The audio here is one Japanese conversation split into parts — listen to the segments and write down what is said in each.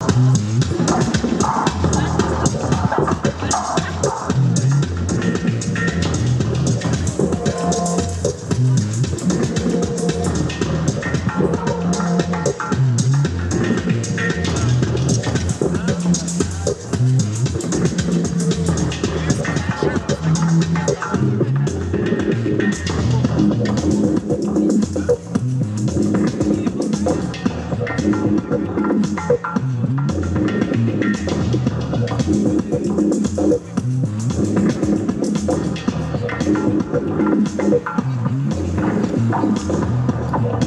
Mm-hmm.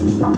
Yes,